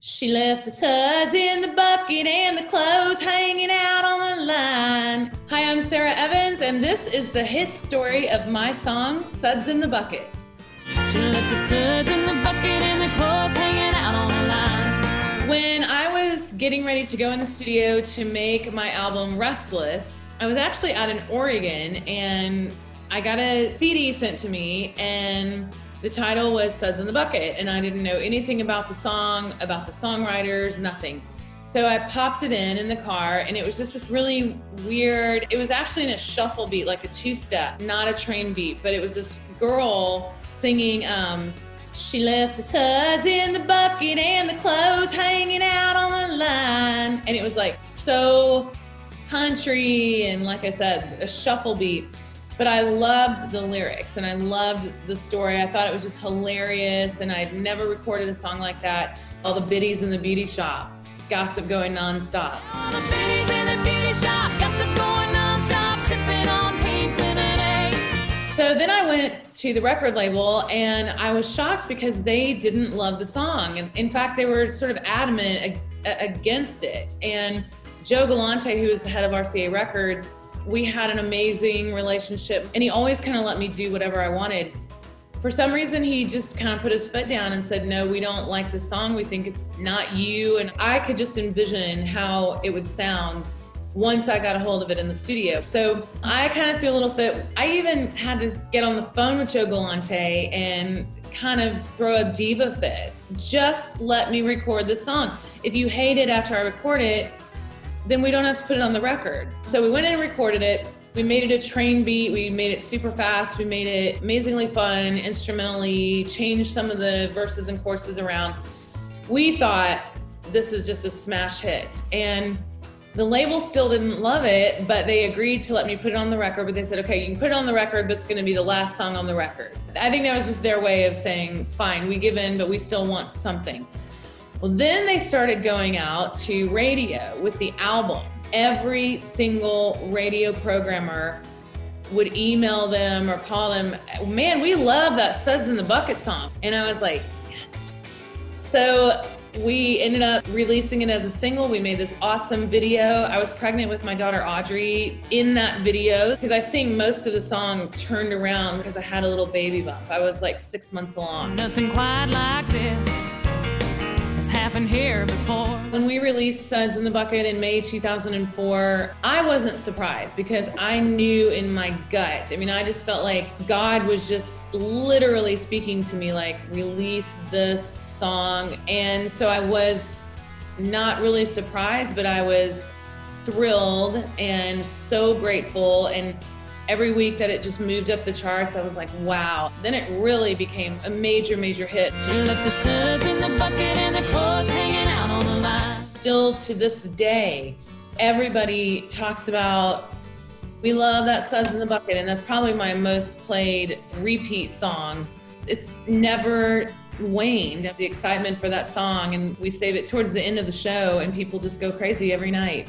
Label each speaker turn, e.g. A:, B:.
A: She left the suds in the bucket and the clothes hanging out on the line. Hi, I'm Sara Evans, and this is the hit story of my song, Suds in the Bucket.
B: She left the suds in the bucket and the clothes hanging out on the line.
A: When I was getting ready to go in the studio to make my album Restless, I was actually out in Oregon and I got a CD sent to me and the title was Suds in the Bucket, and I didn't know anything about the song, about the songwriters, nothing. So I popped it in in the car, and it was just this really weird. It was actually in a shuffle beat, like a two step, not a train beat, but it was this girl singing. Um, she left the suds in the bucket and the clothes hanging out on the line, and it was like so country and, like I said, a shuffle beat but I loved the lyrics and I loved the story. I thought it was just hilarious, and I'd never recorded a song like that. All the biddies in the beauty shop, gossip going nonstop.
B: All the biddies in the beauty shop, gossip going nonstop, sipping on pink lemonade.
A: So then I went to the record label and I was shocked because they didn't love the song. And in fact, they were sort of adamant against it. And Joe Galante, who was the head of RCA Records, we had an amazing relationship and he always kind of let me do whatever I wanted. For some reason, he just kind of put his foot down and said, No, we don't like the song. We think it's not you. And I could just envision how it would sound once I got a hold of it in the studio. So I kind of threw a little fit. I even had to get on the phone with Joe Galante and kind of throw a diva fit. Just let me record the song. If you hate it after I record it, then we don't have to put it on the record. So we went in and recorded it. We made it a train beat. We made it super fast. We made it amazingly fun, instrumentally, changed some of the verses and choruses around. We thought this is just a smash hit. And the label still didn't love it, but they agreed to let me put it on the record. But they said, okay, you can put it on the record, but it's going to be the last song on the record. I think that was just their way of saying, fine, we give in, but we still want something. Well, then they started going out to radio with the album. Every single radio programmer would email them or call them, man, we love that Suds in the Bucket song. And I was like, yes. So we ended up releasing it as a single. We made this awesome video. I was pregnant with my daughter Audrey in that video because I sing most of the song turned around because I had a little baby bump. I was like six months along.
B: Nothing quite like this happened here before.
A: When we released Suds in the Bucket in May 2004, I wasn't surprised because I knew in my gut. I mean, I just felt like God was just literally speaking to me, like, release this song. And so I was not really surprised, but I was thrilled and so grateful. And every week that it just moved up the charts, I was like, wow. Then it really became a major, major hit. Still to this day, everybody talks about we love that suds in the bucket, and that's probably my most played repeat song. It's never waned the excitement for that song, and we save it towards the end of the show, and people just go crazy every night.